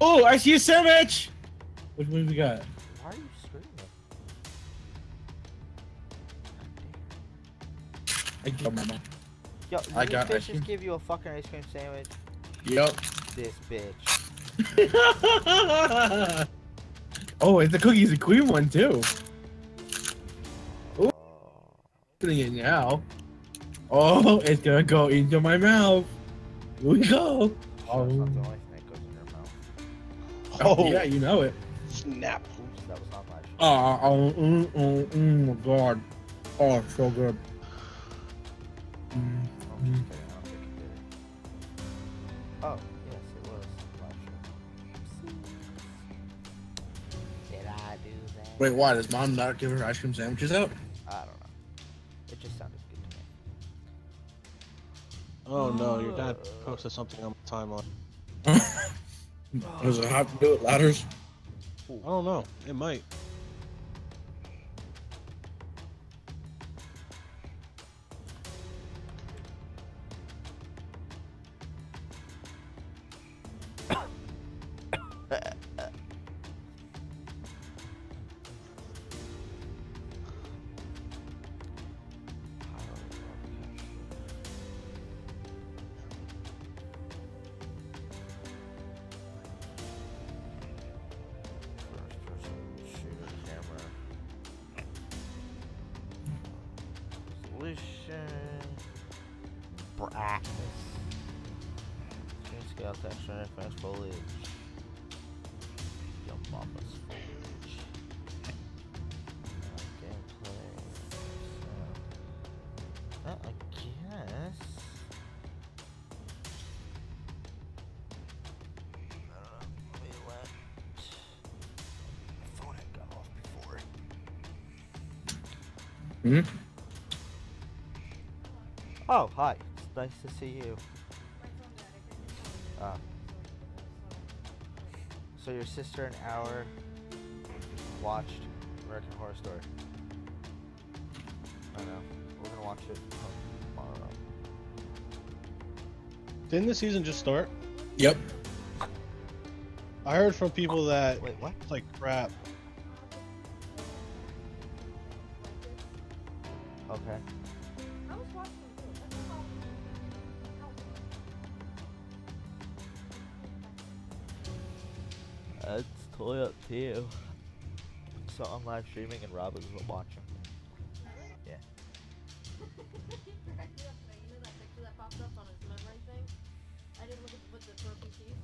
Oh, I see a sandwich. Which one we got? Why are you screaming? I got my mom. Yo, I did got these ice bitches cream. give you a fucking ice cream sandwich? Yep. This bitch. oh, it's the cookies a queen one too. Oh. Opening it now. Oh, it's gonna go into my mouth. Here we go. That's Oh, oh yeah, you know it. snap. Oops, that was not my shit. Oh, oh, mm, mm, mm, my god. Oh, it's so good. Mm. I'm just kidding. I don't think you did it. Oh, yes, it was live stream. Did I do that? Wait, why does mom not give her ice cream sandwiches out? I don't know. It just sounded good to me. Oh no, your dad posted something on my timeline. Does it have to do with ladders? I don't know. It might. Screen scale texture advanced foliage. Yo mama's foliage. Gameplay. Uh, I guess. Let me let my phone had gone off before. Hmm? Oh, hi. It's nice to see you. So your sister and Hour watched American Horror Story. I know. We're gonna watch it tomorrow. Didn't the season just start? Yep. I heard from people that Wait, what? it's like crap. It's totally up to you. So I'm live streaming and Rob is watching. Yeah. Cracked me up today. You know that picture that popped up on his memory thing? I didn't look at the, with the broken teeth.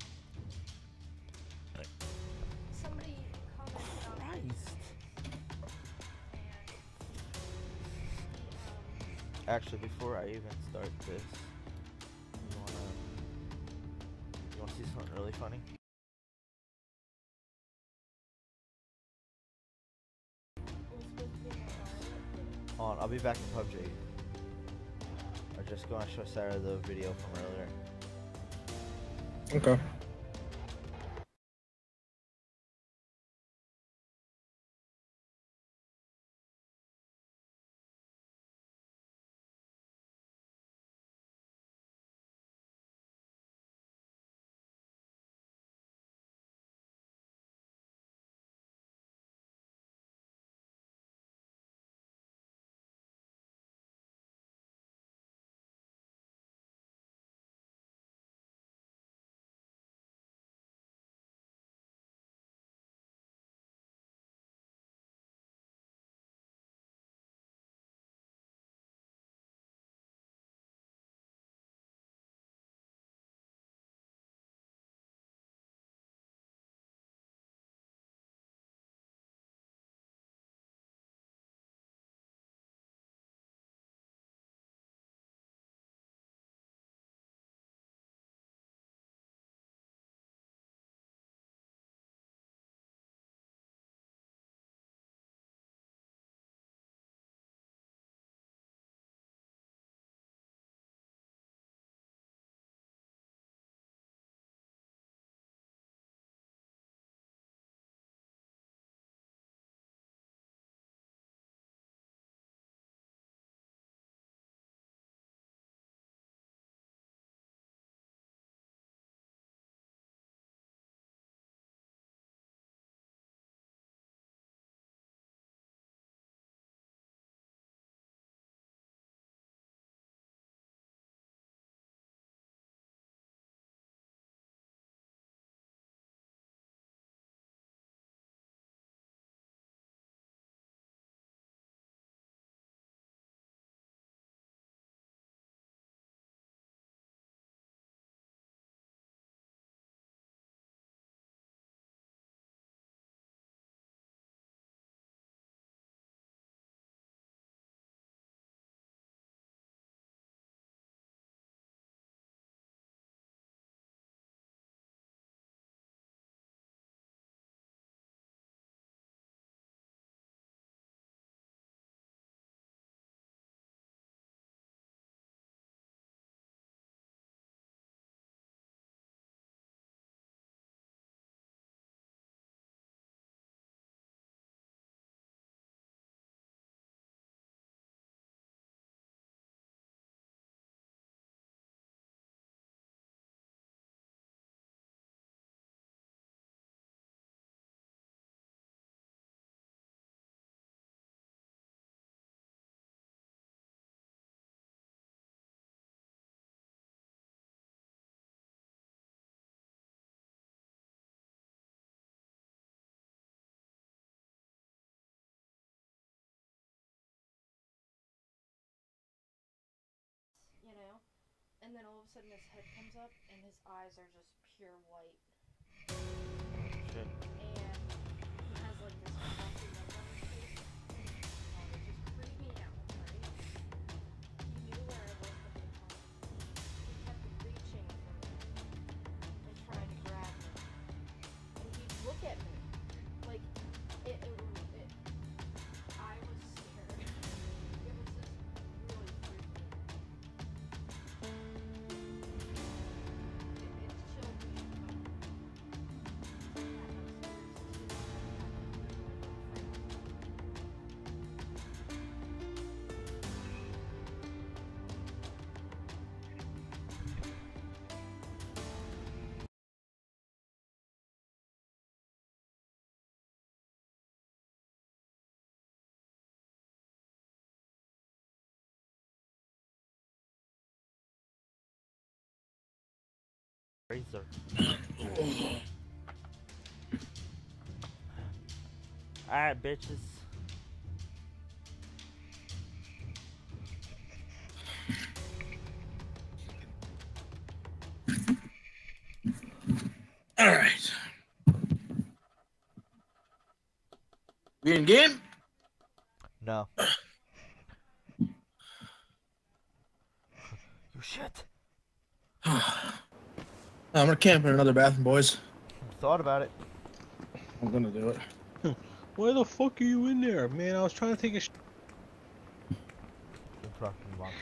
Somebody commented on it, Christ. Actually, before I even start this, you wanna you wanna see something really funny? I'll be back in PUBG. I'm just gonna show Sarah the video from earlier. Okay. Then all of a sudden his head comes up, and his eyes are just pure white. Shit. And he has like this look on his face. And it just creeped me out, right? He knew where I was the whole time. He kept reaching for me and trying to grab me. And he'd look at me. Like, it, it, Alright, bitches. All right. We in game? No. you shit. I'm Uh, gonna camp in another bathroom, boys. Thought about it. I'm gonna do it. Why the fuck are you in there, man? I was trying to take a. Sh- Been fucking a long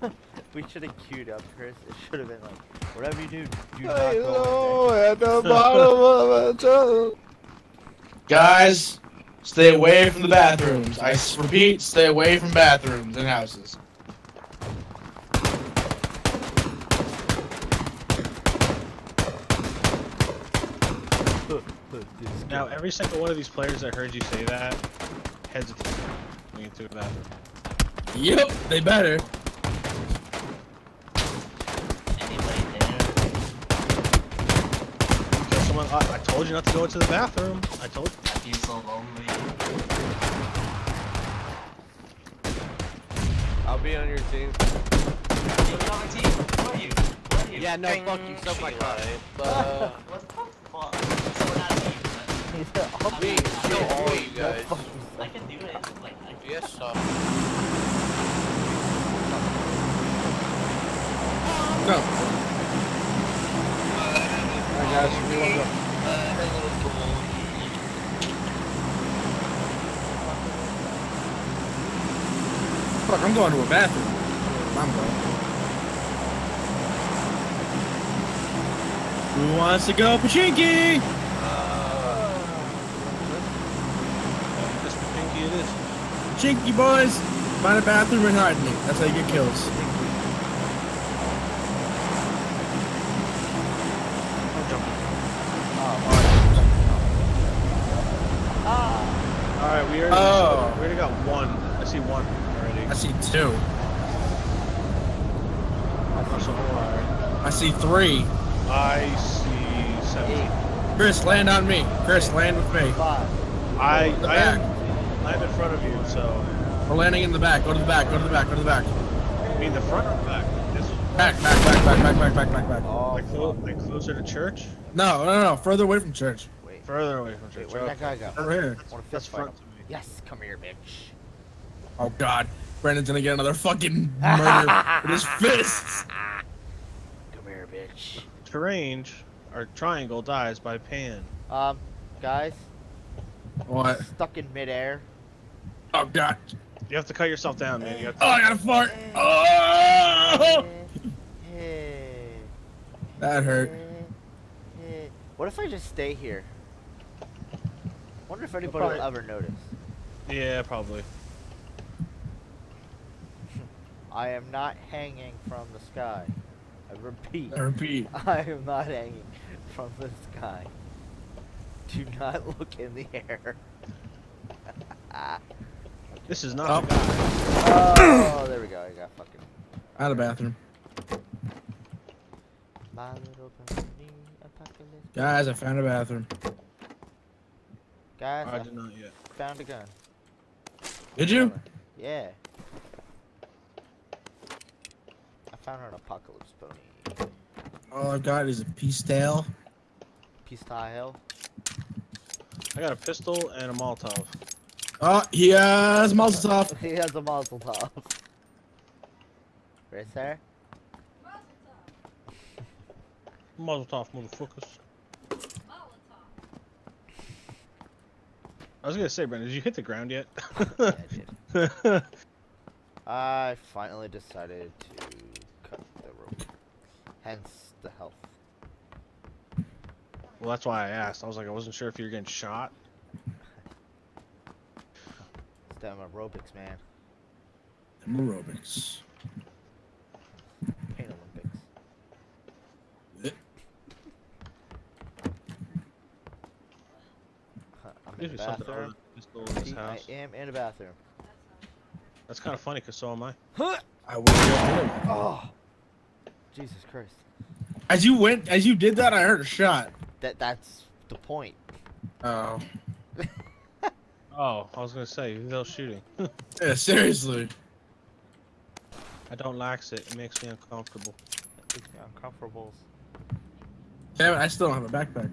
time. we should have queued up, Chris. It should have been like, whatever you do, do not go in at the bottom of a tunnel. Guys, stay away from the bathrooms. I repeat, stay away from bathrooms and houses. there. This now, guy. Every single one of these players that heard you say that hesitate going into the bathroom. Yep, they better. Kill someone. I, I told you not to go into the bathroom. I told. you. I feel so lonely. I'll be on your team. You're on my team. Who are you? Who are you? Yeah, no, fuck you, suck my cock. Uh, what the fuck? So we're not a team. He said, up. We kill all you guys. I can do it. Like, I can. Yes, sir. Go. Uh, Alright guys, we want to go. Fuck, I'm going to a bathroom. I'm going. Who wants to go Pochinki? This pinky it is. Pochinki, boys. Find a bathroom and hide me. That's how you get kills. I'm jumping. Ah. All right, we already. Oh. We already got one. I see one already. I see two. Alright. I see three. I see seven. Chris, land on me. Chris, land with me. Five. I I am I'm in front of you, so We're landing in the back. Go to the back. Go to the back. Go to the back. I mean the front or back. This Back, back, back, back, back, back, back, back, back. Oh, like, clo- like closer to church, No, no, no. Further away from church. Wait, further away from church. wait, where'd that guy go? Over here. I want to That's fist fight front me. Yes, come here, bitch. Oh God, Brandon's gonna get another fucking murder with his fists. Come here, bitch. Strange, our triangle dies by pan. Um, guys, What? stuck in midair. Oh God. You have to cut yourself down, man. You to. Oh, I got a fart. Oh, that hurt. What if I just stay here? Wonder if anybody probably- will ever notice. Yeah, probably. I am not hanging from the sky. I repeat, I repeat. I am not hanging from the sky. Do not look in the air. This is not. Oh. the guy. oh, there we go. I got fucking. Out of bathroom. My little pony apocalypse. Guys, I found a bathroom. Guys, I I did not yet. found a gun. Did you? Yeah. I found an apocalypse pony. All I've got is a peace tail. Peace tile. I got a pistol and a Molotov. Oh, he has Molotov. he has a muzzle top. Right there? Molotov, motherfuckers. I was gonna say, Brendyn, did you hit the ground yet? Yeah, I did. I finally decided to cut the rope. Hence the health. well, that's why I asked. I was like, I wasn't sure if you were getting shot. It's damn aerobics, man. Aerobics. Pain Olympics. I'm in Gives the bathroom. other than a pistol in this See, I am in the bathroom. That's kind of funny, cause so am I. I will get. Oh! Jesus Christ. As you went, as you did that, I heard a shot. That that's the point. Oh. Oh, I was gonna say, who's else shooting? Yeah, seriously. I don't like it. It makes me uncomfortable. Makes me uncomfortable. Damn it, I still don't have a backpack.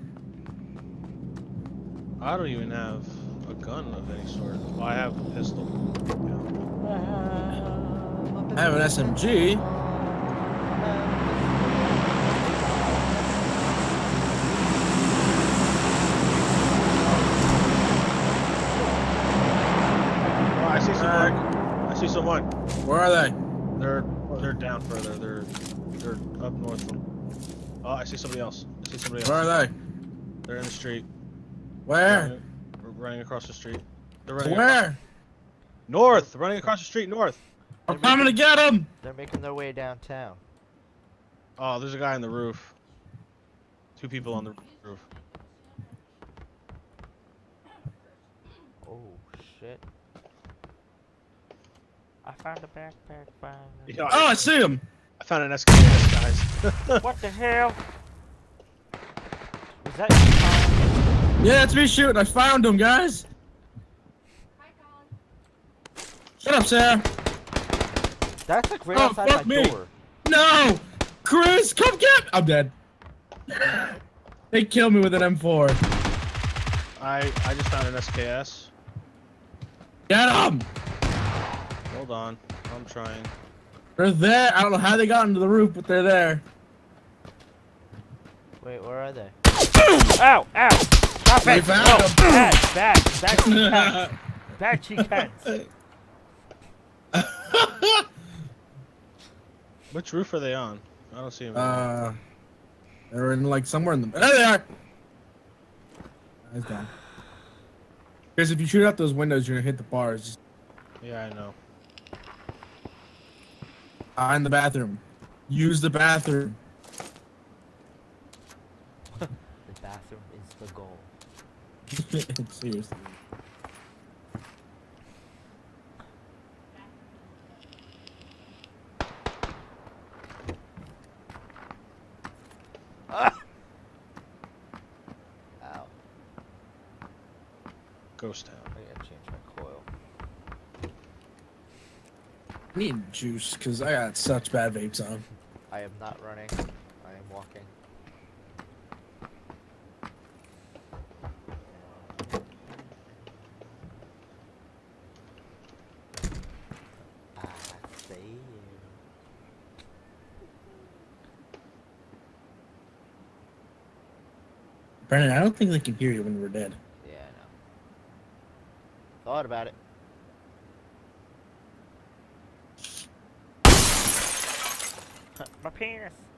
I don't even have a gun of any sort. Well, I have a pistol. Uh, I have an SMG. Oh, uh, I see someone. I see someone. Where are they? They're they're down further. They're they're up north from. Oh, I see somebody else. I see somebody else. Where are they? They're in the street. Where? Running, running across the street. They're running across- Where? north. Running across the street north. I'm coming to get them. They're making their way downtown. Oh, there's a guy on the roof. Two people on the roof. Oh shit. I found a backpack finally. Yeah, Oh, I see him. I found an SKS, guys. What the hell? Was that you, Colin? Yeah, it's me shooting. I found him, guys. Hi, Colin. Shut up, Sam. That's like right Oh, outside fuck my me. door. No! Chris, come get! I'm dead. They killed me with an M4. I I just found an SKS. Get them! Hold on, I'm trying. They're there. I don't know how they got into the roof, but they're there. Wait, where are they? ow! Ow! Stop We it! found no! them. Bad! Bad! Bad cheek hands! Bad cheek hands! Which roof are they on? I don't see them. uh, they're in like somewhere in the. There they are. That's down. Because if you shoot out those windows, you're gonna hit the bars. yeah, I know. Uh, in the bathroom. Use the bathroom. the bathroom is the goal. Seriously. Ow. Ghost Town. I gotta change my coil. I need juice because I got such bad vapes on. I am not running. I am walking. I see you. Brandon, I don't think they can hear you when we're dead. Yeah, I know. Thought about it. My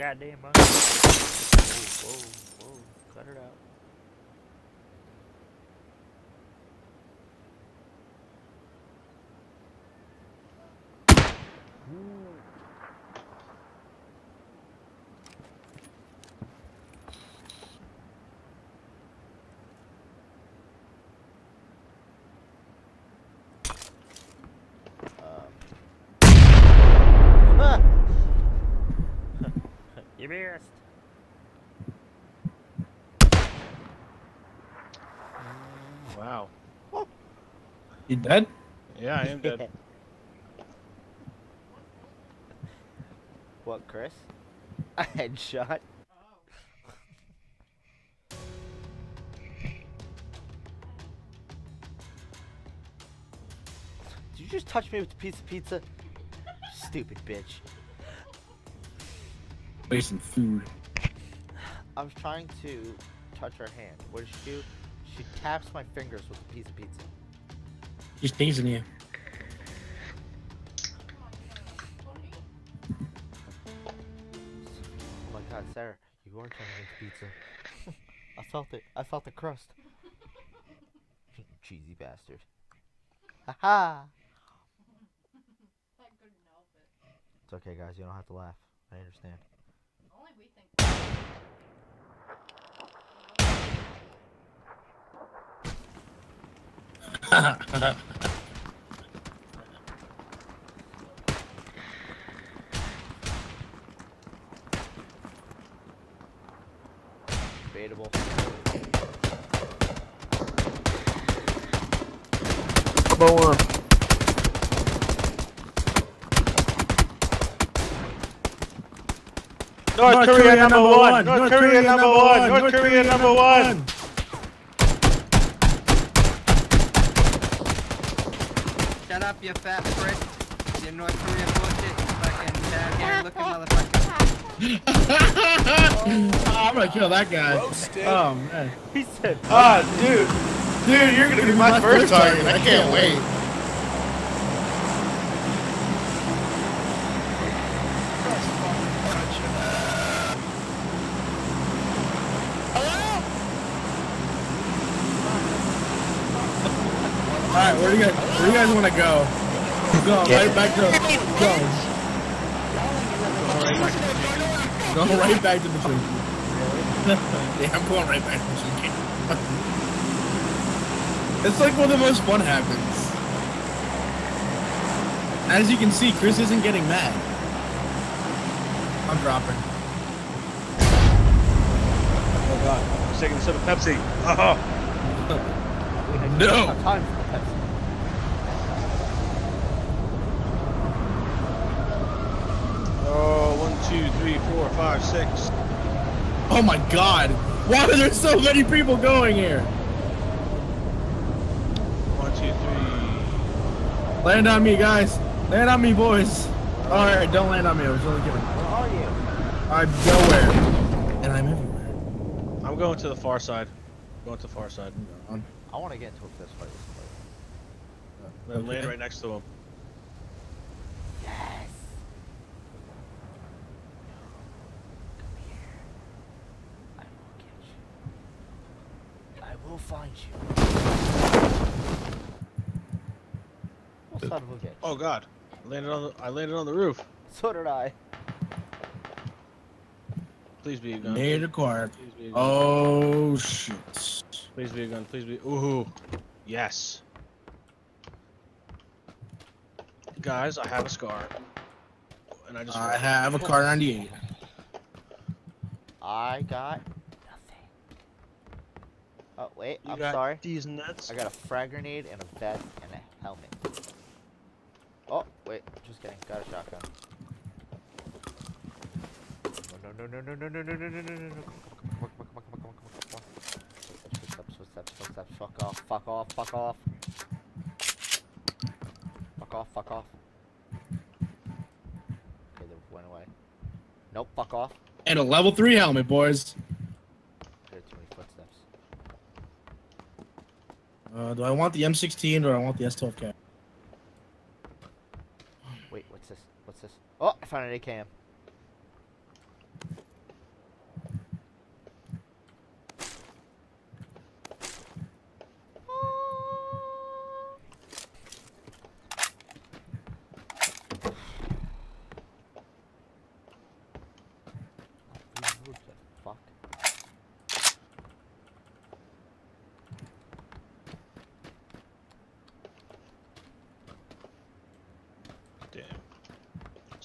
goddamn mind. Whoa, whoa, whoa. Cut it out. Um. You missed. Mm, wow. You dead? Yeah, I am dead. what, Chris? A headshot? Did you just touch me with a piece of pizza? Stupid bitch. Wasting food. I was trying to touch her hand. What does she do? She taps my fingers with a piece of pizza. She's teasing you. Oh my god, Sarah, you are turning into pizza. I felt it. I felt the crust. Cheesy bastard. Haha! I couldn't help it. It's okay, guys. You don't have to laugh. I understand. Debatable. Boom. One. North, Korea, number one. North Korea number one. North Korea number one. Shut up, you fat prick. You North Korean bullshit. Fucking down here looking motherfucker. I'm gonna kill that guy. Oh man. He said, Ah, dude. Dude, you're gonna be my first target. I can't wait. Alright, where do you guys where do you guys wanna go? Go right back to go. Go right back to the tree. yeah, I'm going right back to the tree. it's like where the most fun happens. As you can see, Chris isn't getting mad. I'm dropping. Oh god, I was taking a sip of Pepsi. Oh. No! "Have time for the Pepsi." Oh, one, two, three, four, five, six. Oh my god! Why are there so many people going here? One, two, three. Land on me, guys. Land on me, boys. Alright, don't land on me. I was only kidding. Where are you? I'm nowhere. And I'm everywhere. I'm going to the far side. Going to the far side. I want to get into a fist fight with somebody. I'm gonna land right next to him. Yes. Come here. I will get you. I will find you. What son of a bitch? Oh god. I landed on the I landed on the roof. So did I. Please be a gun. Made. Please be a gun. Oh shit. Please be a gun. Please be. Ooh. Yes. Guys, I have a scar. And I just. I have a Kar 98. I got nothing. Oh wait, You I'm got sorry. These nuts. I got a frag grenade and a vest and a helmet. Oh wait, just kidding. Got a shotgun. No no no no no no no no no no no. Fuck off! Fuck off! Fuck off! Fuck off! Fuck off! Okay, they went away. Nope. Fuck off. And a level 3 helmet, boys. There are too many footsteps. Uh, do I want the M16 or I want the S12K? Wait, what's this? What's this? Oh, I found an AKM.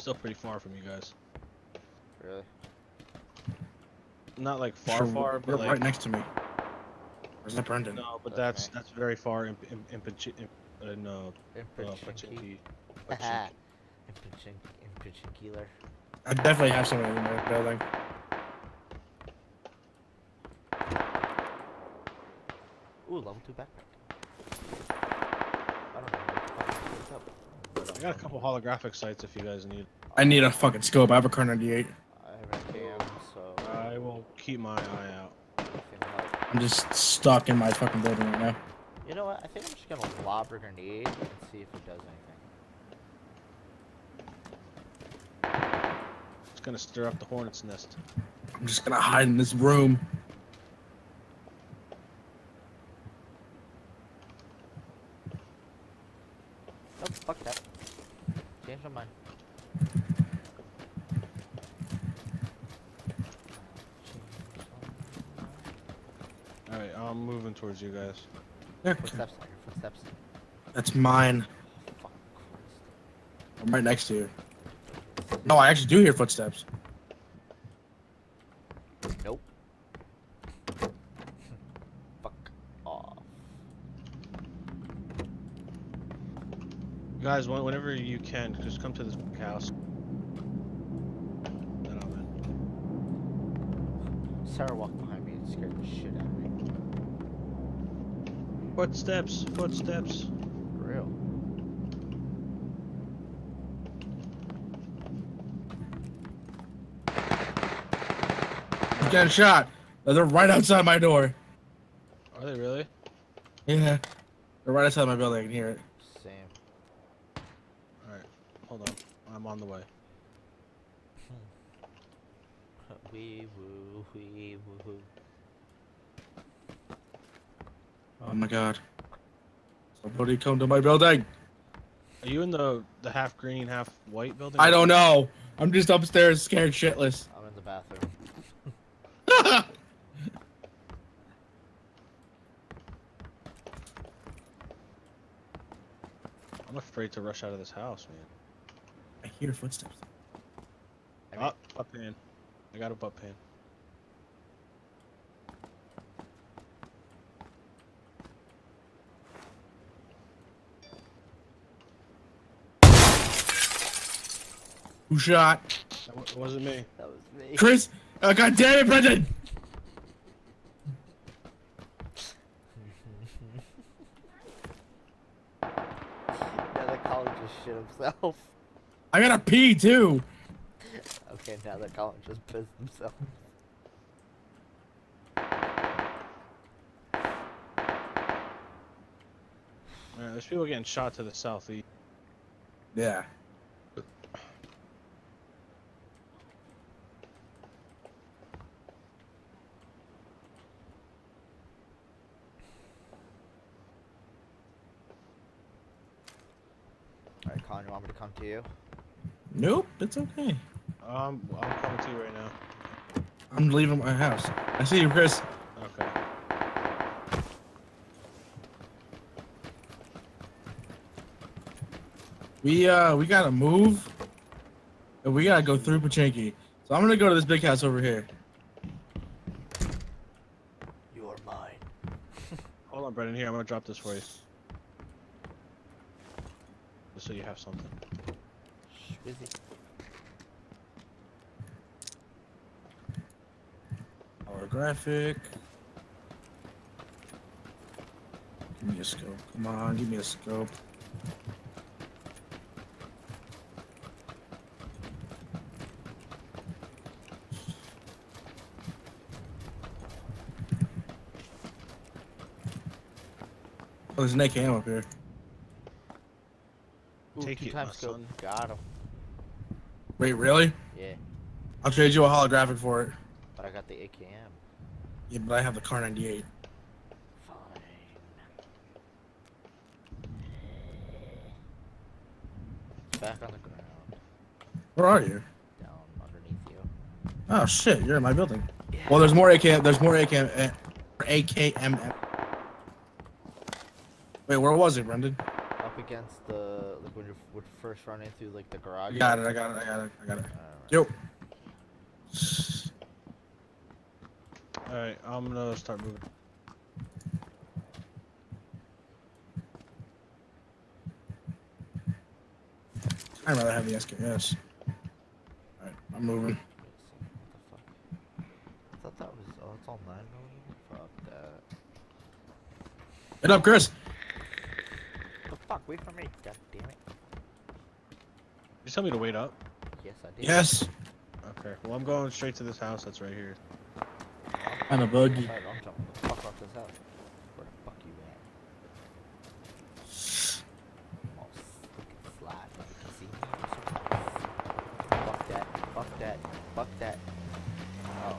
still pretty far from you guys. Really? Not like far, Sure, far, but like right next to me. Where's that Brendyn? no, but That's that's me. that's very far in in in, Pachi- in, in uh, uh Impachinky. Pochinki. Pochinki. Impachinkular. I definitely have someone in my building. Ooh, level two backpack. I don't know. how to pick up. I got a couple holographic sites if you guys need. I need a fucking scope. I have a Kar 98. I have a cam, so I will keep my eye out. I can help. I'm just stuck in my fucking building right now. You know what? I think I'm just gonna lob a grenade and see if it does anything. It's gonna stir up the hornet's nest. I'm just gonna hide in this room. Oh, fuck that. Change my mind. All right, I'm moving towards you guys. There. Footsteps, I hear footsteps. That's mine. I'm right next to you. No, I actually do hear footsteps. Nope. Fuck off. Guys, whenever you can, just come to this house. Then I'm in. Sarah walked behind me and scared the shit out of me. Footsteps, footsteps. For real. I'm getting shot. They're right outside my door. Are they really? Yeah. They're right outside my building. I can hear it. Same. All right, hold on. I'm on the way. Wee woo, wee woo Oh my god. Somebody come to my building. Are you in the the half green, half white building? I don't know. I'm just upstairs scared shitless. I'm in the bathroom. I'm afraid to rush out of this house, man. I hear footsteps. I mean, Oh, butt pan. I got a butt pan. Who shot? That wa- it wasn't me. that was me. Chris? Uh, god damn it, Brendyn! now that Colin just shit himself. I gotta pee too. Okay, now that Colin just pissed himself. Alright, there's people getting shot to the southeast. Yeah. Alright, Colin, you want me to come to you? Nope, it's okay. Um, I'm coming to you right now. I'm leaving my house. I see you, Chris. Okay. We uh we gotta move. And we gotta go through Pochinki. So I'm gonna go to this big house over here. You are mine. Hold on, Brendyn. Here, I'm gonna drop this for you. Just so you have something. Busy. Holographic. Give me a scope. Come on, give me a scope. Oh, there's an AKM up here. Ooh, Take two it, times my scope. son. Got him. Wait, really? Yeah, I'll trade you a holographic for it. but I got the AKM. Yeah, but I have the Kar 98. Fine. Back on the ground. Where are you? Down underneath you. Oh shit, you're in my building. Yeah. Well, there's more AKM. There's more AKM. AKM. Wait, where was it, Brendyn? Up up against the like when you would first run into like the garage. I got it. I got it. I got it. I got it. Yo. Alright, I'm gonna start moving. I'd rather have the SKS. Alright, I'm moving. What the fuck? I thought that was oh, it's all nine millimeter. Fuck that. Get up, Chris. The fuck? Wait for me. God damn it. You tell me to wait up. Yes, I did. Yes. Okay. Well, I'm going straight to this house that's right here. I'm a buggy. Alright, I'm jumping the fuck off this house. Where the fuck you at? Oh, fucking slide like a casino. Fuck that. Fuck that. Fuck that. Oh.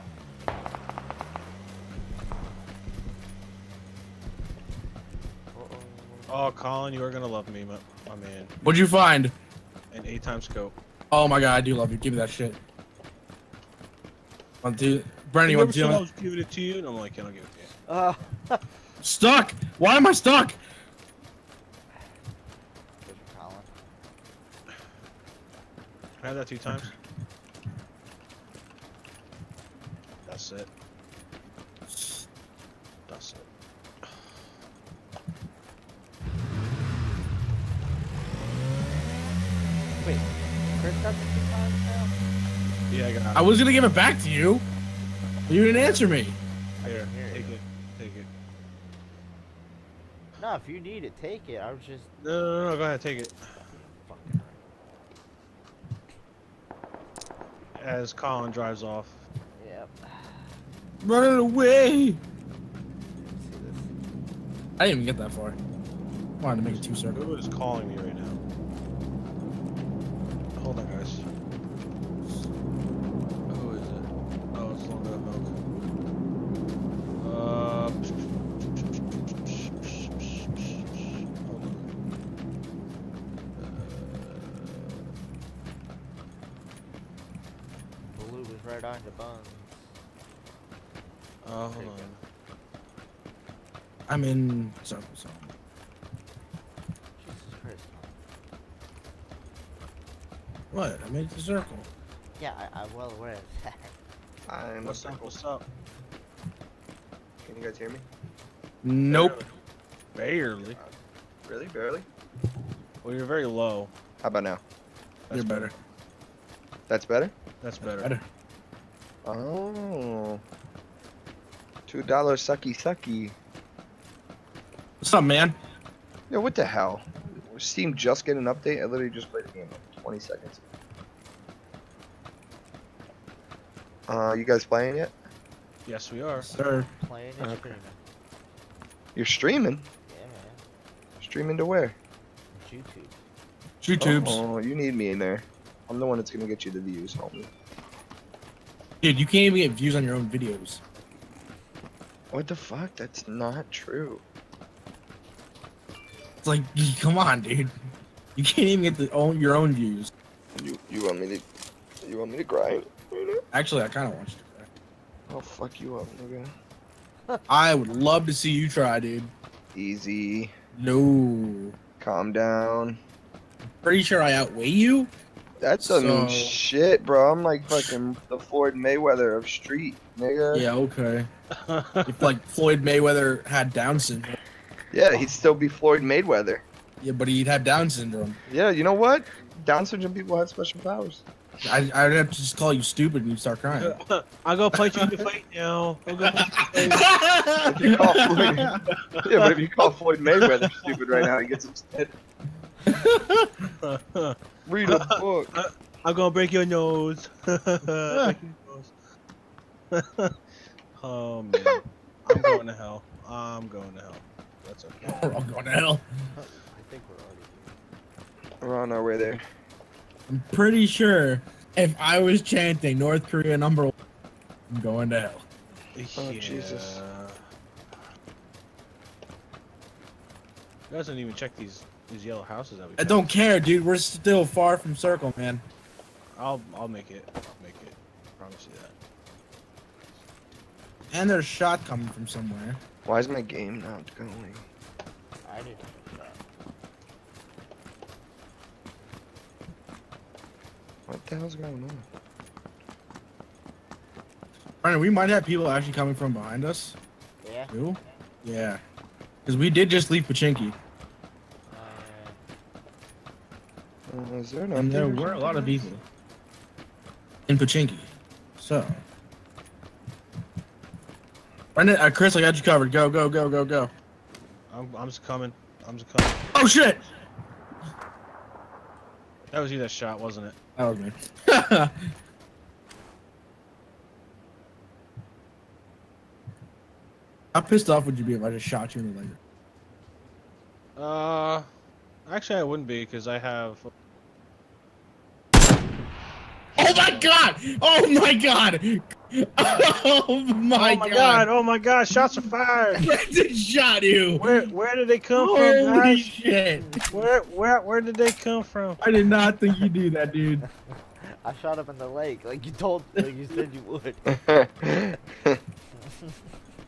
Uh-oh. Oh, Colin, you are gonna love me, my, my man. What'd you find? An eight time scope. Oh my god, I do love you. Give me that shit. Want to? Brennan, you You want never to said I do was giving it to you, and I'm like, yeah, I'll give it to you. Uh, Stuck. Why am I stuck? there's Colin. Can I have that two times? That's it. That's it. Wait, Chris got the two times now? Yeah, I got it. I was gonna give it back to you. You didn't answer me. I Here, take it. Take it. No, if you need it, take it. I was just No, no, no, go ahead, take it. As Colin drives off. Yep. Running away. I didn't even get that far. Wanted to make it two circle. Who is calling me in circle. So. Jesus Christ. What? I made the circle. Yeah, I, I'm well aware of that. I'm What's up? What's up? Can you guys hear me? Nope. Barely. Uh, really? Barely? Well, you're very low. How about now? You're better. That's better? That's better. Better. Oh. Two dollar sucky sucky. What's up, man? Yo, what the hell? Steam just get an update? I literally just played the game like 20 seconds. Uh, you guys playing yet? Yes, we are. Sir. Playing and Okay. streaming. You're streaming? Yeah, man. Streaming to where? YouTube. YouTube's. Oh, you need me in there. I'm the one that's gonna get you the views, homie. Dude, you can't even get views on your own videos. What the fuck? That's not true. It's like, come on, dude. You can't even get the own your own views. You you want me to you want me to grind? Actually, I kind of want you to. I'll fuck you up, nigga. I would love to see you try, dude. Easy. No. Calm down. Pretty sure I outweigh you. That's doesn't mean So- shit, bro. I'm like fucking the Floyd Mayweather of street, nigga. Yeah, okay. If like Floyd Mayweather had Down syndrome. Yeah, he'd still be Floyd Mayweather. Yeah, but he'd have Down syndrome. Yeah, you know what? Down syndrome people have special powers. I, I'd have to just call you stupid and you'd start crying. I'll go punch you in the face now. I'll go punch If you call Floyd, yeah, but if you call Floyd Mayweather stupid right now, he gets upset. you in the face. Read a book. I'm gonna break your nose. Break your nose. oh man, I'm going to hell. I'm going to hell. That's okay. We're all going to hell. I think we're already here. We're on our way there. I'm pretty sure if I was chanting North Korea number one, I'm going to hell. Oh, oh Jesus. You guys didn't even check these these yellow houses that we. I passed. don't care, dude. We're still far from circle, man. I'll I'll make it. I'll make it. promise you that. And there's a shot coming from somewhere. Why is my game not going? I need to that. What the hell's going on? Alright, we might have people actually coming from behind us. Yeah. Who? Yeah. Because we did just leave Pochinki. Uh, is there and there were a lot of people in Pochinki. So. Brendyn, uh, Chris, I got you covered. Go, go, go, go, go. I'm, I'm just coming. I'm just coming. Oh, shit! That was you that shot, wasn't it? That was me. How pissed off would you be if I just shot you in the leg? Uh, actually, I wouldn't be because I have. Oh my god! Oh my god! Oh my, oh my god. Oh my god! Shots are fired. Brendyn shot you! Where where did they come from, Holy shit! Where where where did they come from? I did not think you'd do that, dude. I shot him in the lake, like you told, like you said you would.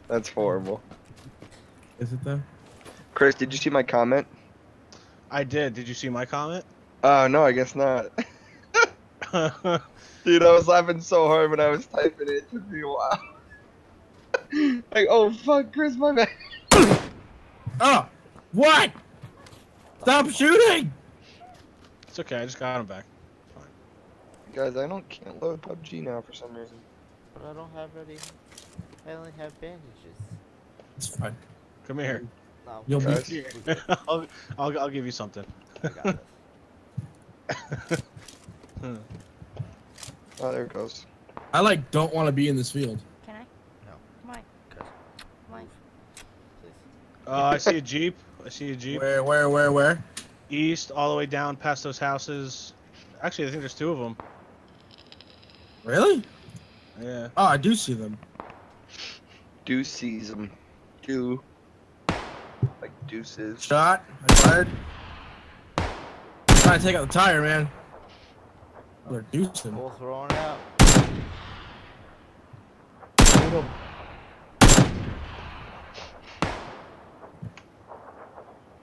That's horrible. Is it though? Chris, did you see my comment? I did. Did you see my comment? Oh no, I guess not. Dude, I was laughing so hard when I was typing it. It took me a while. like, oh fuck, Chris, my bad. Oh! What? Stop shooting! it's okay. I just got him back. Fine. Guys, I don't can't load PUBG now for some reason. But I don't have any. I only have bandages. It's fine. Come here. No, You'll be Guys. here. I'll, I'll I'll give you something. I. Oh, there it goes. I like don't want to be in this field. Can I? No. Come on. Cause Come on. please. Uh, I see a jeep. I see a jeep. Where, where, where, where? East, all the way down past those houses. Actually, I think there's two of them. Really? Yeah. Oh, I do see them. Do sees them. Do. Like deuces. Shot. I fired. Trying to take out the tire, man. They're deucing. Full thrown out.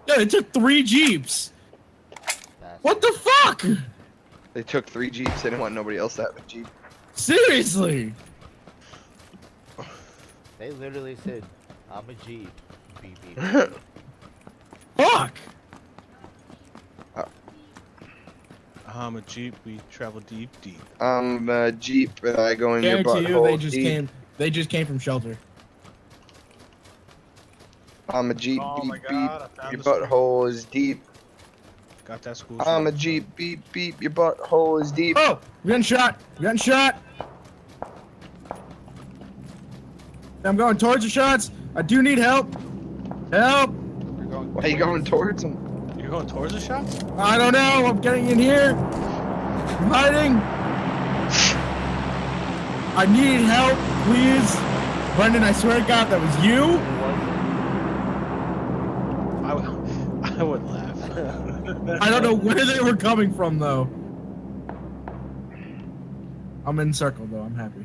Yeah, it took three jeeps. Bastard. What the fuck? They took three jeeps. They didn't want nobody else to have a jeep. Seriously? They literally said, "I'm a Jeep." Beep beep. Fuck. I'm a jeep. We travel deep, deep. um, uh, jeep, and I go in your Guarantee you, they just deep. came. They just came from shelter. I'm a jeep. Oh beep my beep. God, Your butthole is deep. Got that school. I'm a shot. jeep. Beep beep. Your butthole is deep. Oh, we getting shot. We getting shot. I'm going towards the shots. I do need help. Help. You're Why are you going towards them? You're going towards the shop? I don't know. I'm getting in here. I'm hiding. I need help, please. Brendyn, I swear to God, that was you. I, I would laugh. I don't know where they were coming from, though. I'm in circle, though. I'm happy.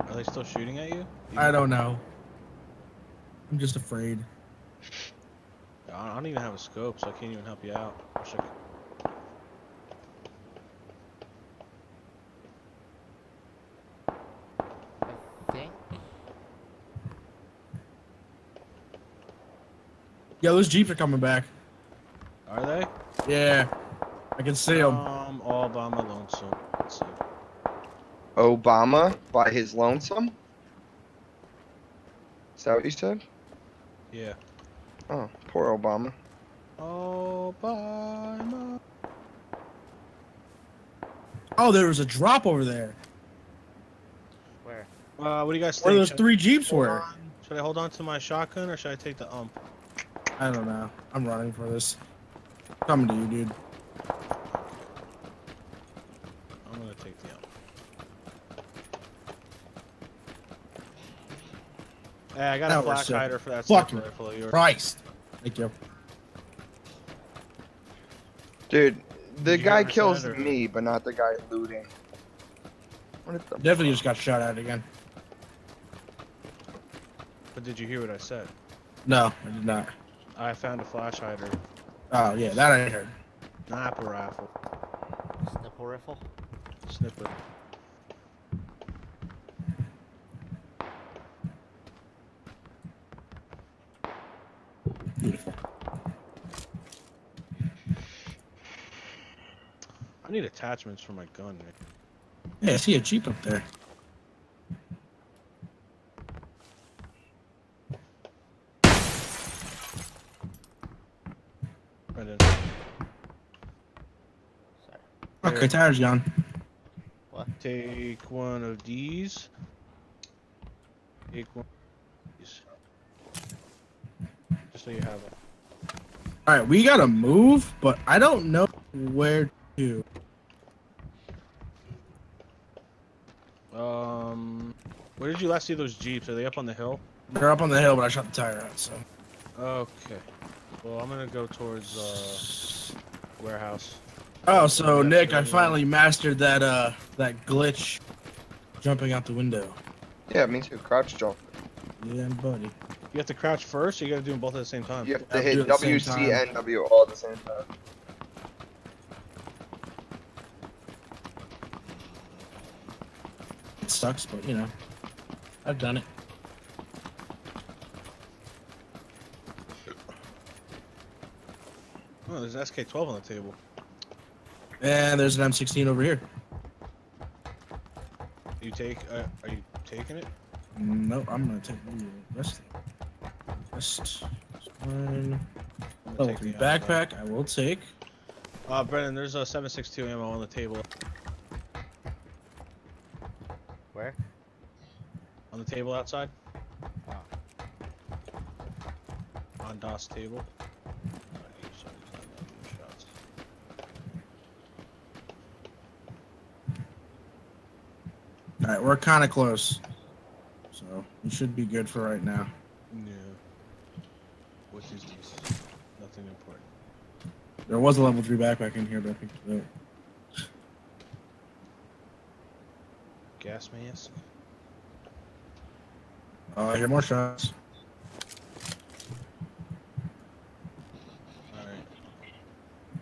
Are they still shooting at you? I don't know. I'm just afraid. I don't even have a scope, so I can't even help you out. Wish I could- Yeah, those jeeps are coming back. Are they? Yeah, I can see them. Um, all by my lonesome. Let's see. Obama by his lonesome. Is that what you said? Yeah. Oh, poor Obama. All by my. Oh, there was a drop over there. Where? Uh, what do you guys Where think? those Should- three jeeps were. on- Should I hold on to my shotgun or should I take the ump? I don't know. I'm running for this. Coming to you, dude. I'm gonna take the ump. Hey, I got That a was flash hider for that Fuck sniper me. rifle of yours. Christ. Thank you. Dude, the you guy kills or- me, but not the guy looting. What the Definitely just got shot at again. But did you hear what I said? No, I did not. I found a flash hider. Oh, yeah, that I heard. Sniper rifle. Snip Sniper rifle. Snipper. Need attachments for my gun. Man. Hey, I see a jeep up there. Brendyn. Sorry. Okay, tires, Jan. Take one of these. Take one of these. Just so you have it. All right, we gotta move, but I don't know where to. Um, where did you last see those jeeps? Are they up on the hill? They're up on the hill, but I shot the tire out. So. Okay. Well, I'm gonna go towards uh warehouse. Oh, so Yeah, Nick, I yeah. finally mastered that uh that glitch, jumping out the window. Yeah, me too. Crouch jump. Yeah, buddy. You have to crouch first, or you gotta do them both at the same time. You have to Have to do hit it at the W, same C, time. and W all at the same time. It sucks, but you know, I've done it. Oh, there's an SK12 on the table. And there's an M16 over here. You take? Uh, are you taking it? No, I'm gonna take the rest. Rest. One. I'm gonna Level take three the backpack. I will take. Uh, Brendyn, there's a 7.62 ammo on the table. Where? On the table outside. Oh. On DOS table. You saw these not good shots. All right, we're kind of close, so we should be good for right now. Yeah. What is this? Nothing important. There was a level three backpack in here, but I picked it up. Gas mask. Oh, I hear more shots. All right.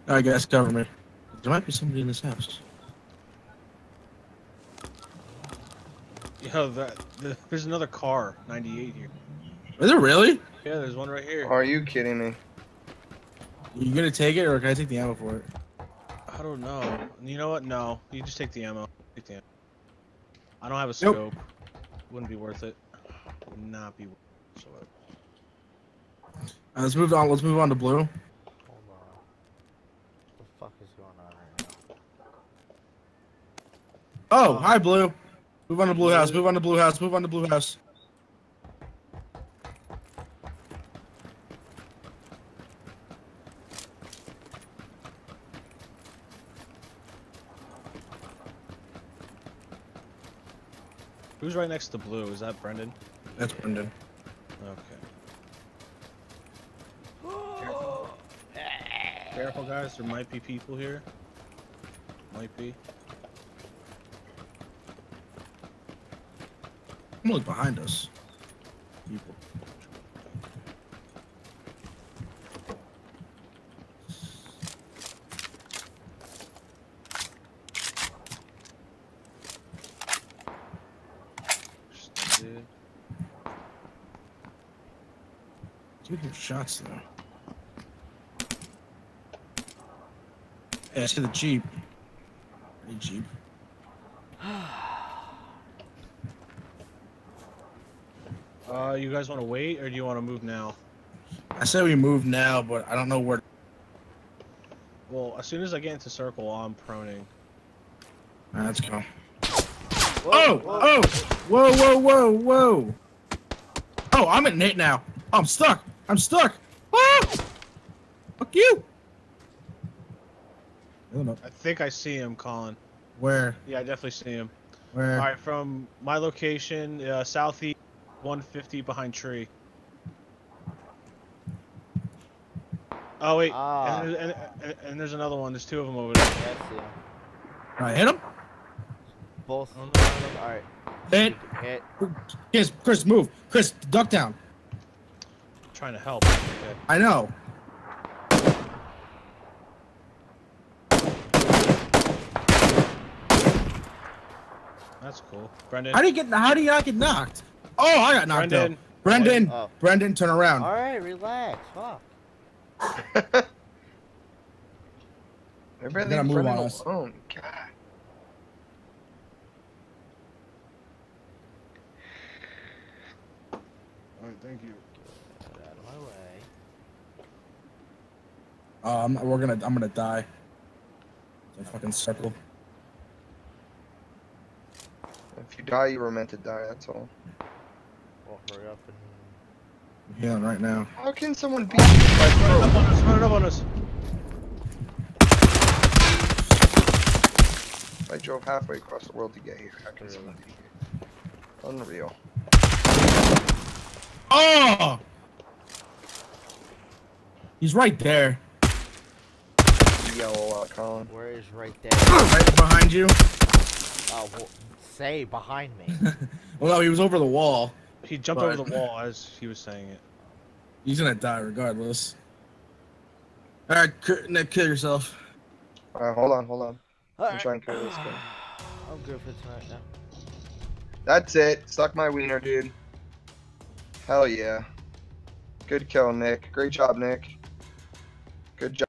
All right, guys, cover me. There might be somebody in this house. Yo, that the, there's another Kar, 98 here. Is it really? Yeah, there's one right here. Are you kidding me? you gonna take it, or can I take the ammo for it? I don't know. You know what? No, you just take the ammo. Take the ammo. I don't have a Nope. scope. Wouldn't be worth it. Would not be whatsoever. Uh, let's move on. Let's move on to blue. Hold on. What the fuck is going on right now? Oh, hi, blue. Move on to blue house. Move on to blue house. Move on to blue house. Who's right next to blue? Is that Brendyn? That's Brendyn. Okay. Careful, guys. There might be people here. Might be. I'm gonna look behind us. People. Just did. Dude, hear shots though. Hey, I see the jeep. Hey, jeep. Uh, you guys want to wait or do you want to move now? I say we move now, but I don't know where. Well, as soon as I get into circle, I'm proning. Alright, let's go. Oh! Oh! Whoa! Whoa! Whoa! Whoa! Oh, I'm at Nate now. I'm stuck. I'm stuck. Ah! Fuck you. I don't know. I think I see him, Colin. Where? Yeah, I definitely see him. Where? All right, from my location, uh, southeast, 150 behind tree. Oh wait, Ah. and, and, and, and there's another one. There's two of them over there. Yeah, I see him. Alright, hit him. Both. Oh. Alright. Hit. Hit. Chris, Chris, move. Chris, duck down. Trying to help. Okay. I know. That's cool. Brendyn. How do you get? How do you not get knocked? Oh, I got knocked Brendyn. out. Brendyn, Oh. Brendyn, turn around. Alright, relax. Fuck. Everybody Gotta leave move Brendyn on us. alone. God. Alright, thank you. Get out of my way. Um, we're gonna. I'm gonna die. It's a fucking circle. If you die, you were meant to die. That's all. Well, hurry up and. I'm healing right now. How can someone beat you by Run up on us, run up on us. I drove halfway across the world to get here. How can someone beat you? Unreal. Oh! He's right there. You yell a lot, Colin. Where is right there? Right behind you. Oh, well, say behind me. Well, no, he was over the wall. He jumped But- over the wall as he was saying it. He's gonna die regardless. All right, K- Nick, kill yourself. Alright, hold on, hold on. I'm Alright. trying to kill this guy. I'm good for tonight now. That's it. Suck my wiener, dude. Hell yeah. Good kill, Nick. Great job, Nick. Good job.